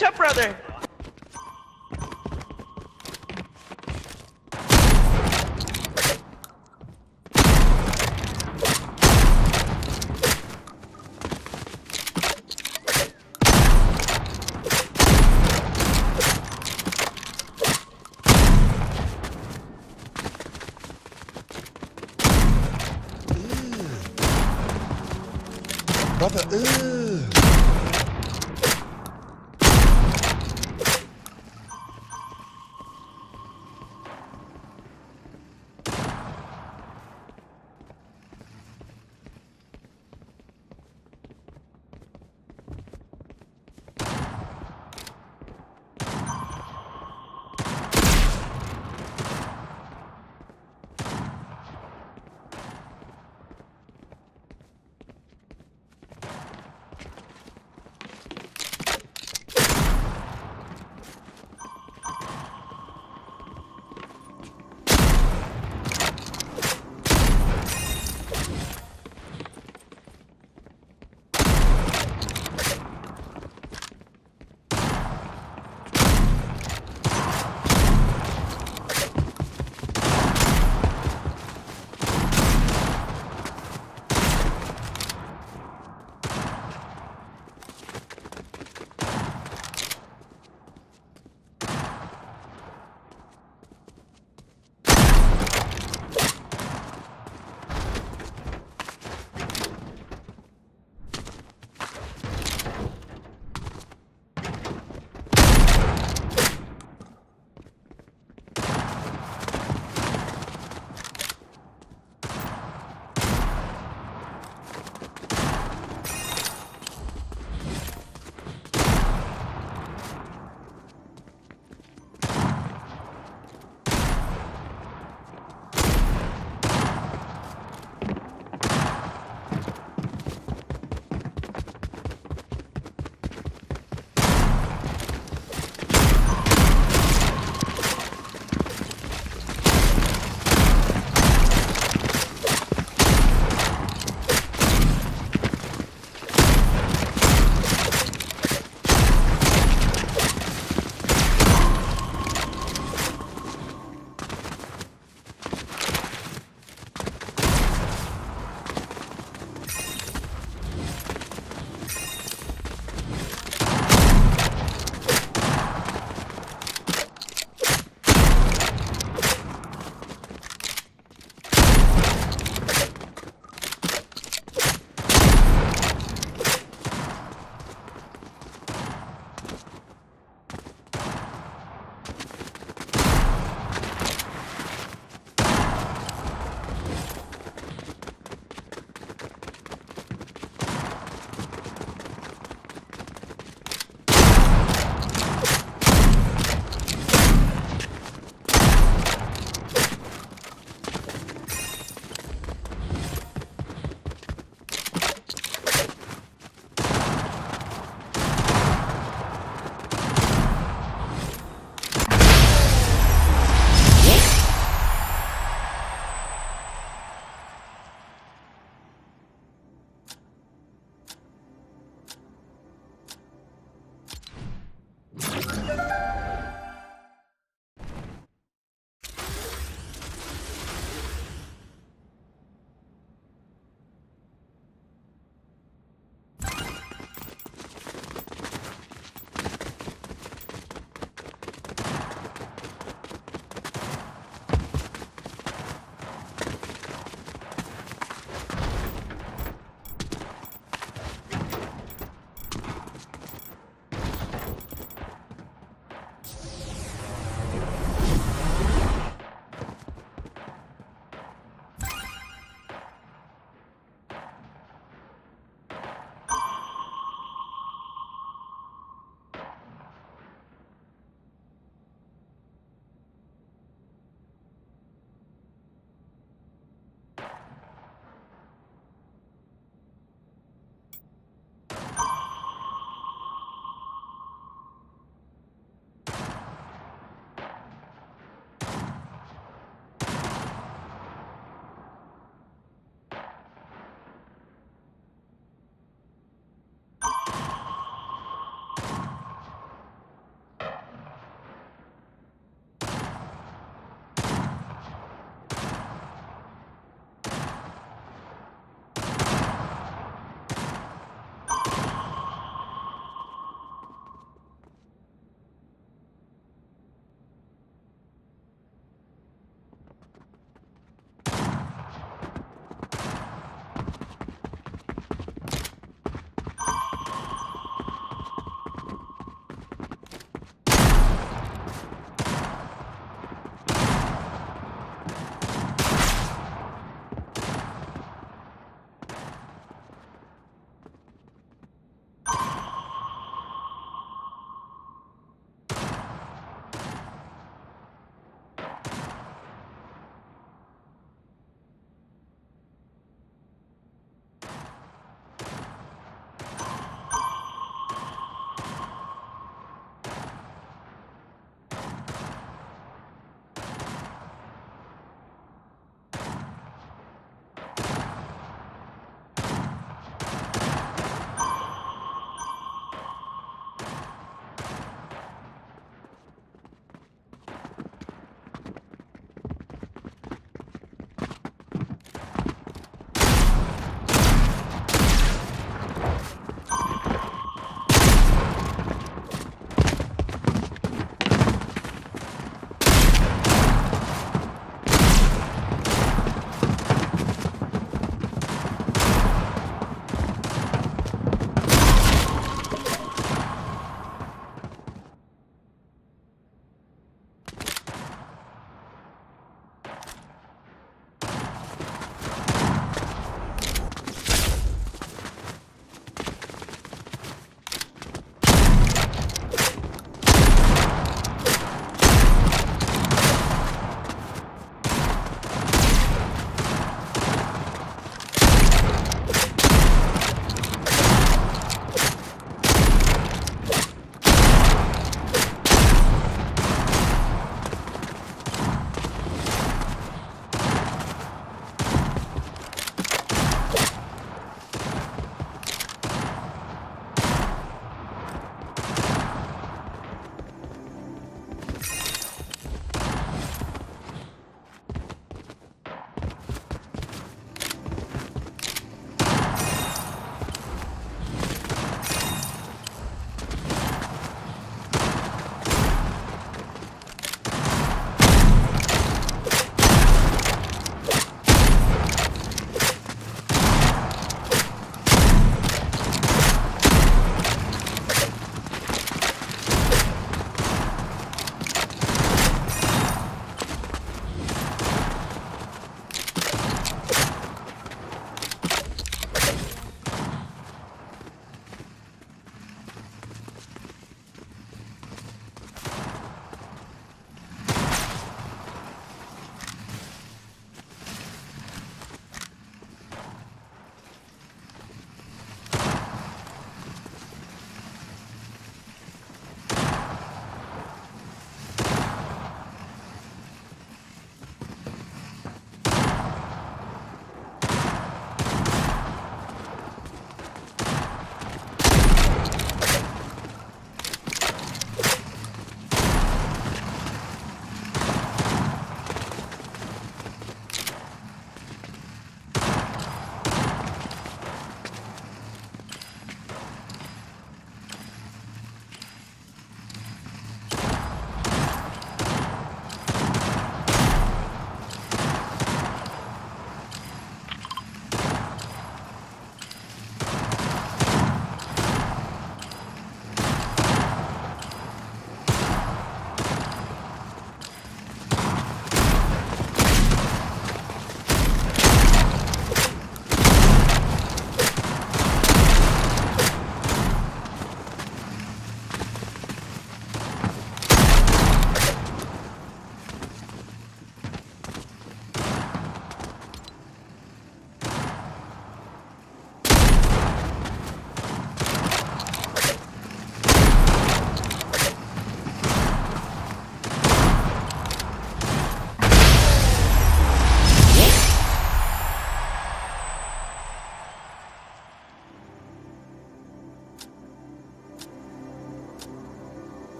What's up, brother? Brother, ugh.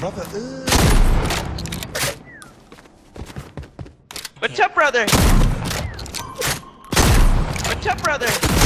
brother. Uh. What's up, brother? What's up, brother?